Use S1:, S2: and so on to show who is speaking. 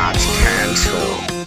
S1: Mod's cancelled.